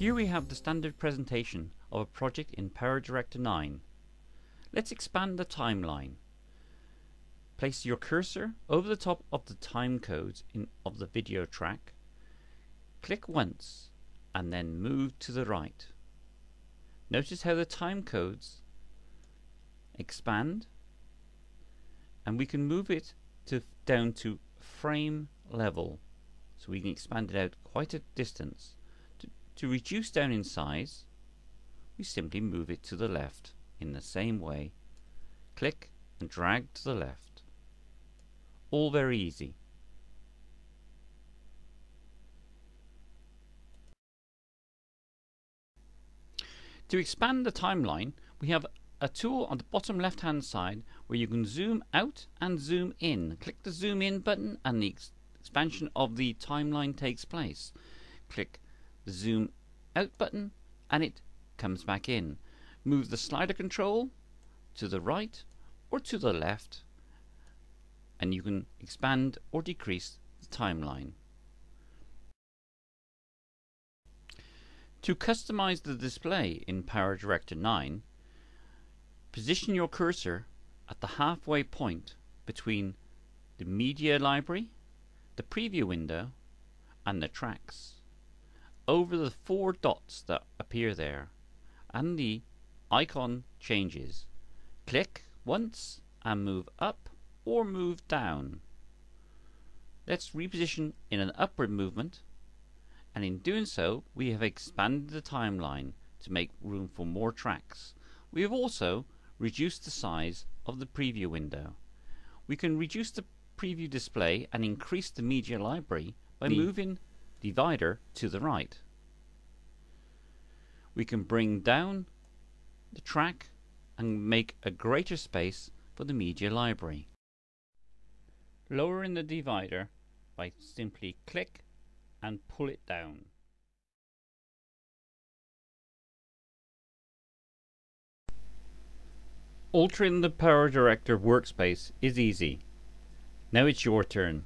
Here we have the standard presentation of a project in PowerDirector 9. Let's expand the timeline. Place your cursor over the top of the time codes in, of the video track. Click once and then move to the right. Notice how the time codes expand and we can move it to down to frame level so we can expand it out quite a distance. To, reduce down in size we simply move it to the left in the same way. Click and drag to the left. All very easy. To expand the timeline, we have a tool on the bottom left hand side where you can zoom out and zoom in. Click the zoom in button and the ex expansion of the timeline takes place. Click zoom out button and it comes back in. Move the slider control to the right or to the left and you can expand or decrease the timeline. To customize the display in PowerDirector 9, position your cursor at the halfway point between the media library, the preview window, and the tracks. Over the four dots that appear there, and the icon changes. Click once and move up or move down. Let's reposition in an upward movement and in doing so we have expanded the timeline to make room for more tracks. We have also reduced the size of the preview window. We can reduce the preview display and increase the media library by the moving divider to the right. We can bring down the track and make a greater space for the media library. Lowering the divider by simply click and pull it down. Altering the PowerDirector workspace is easy. Now it's your turn.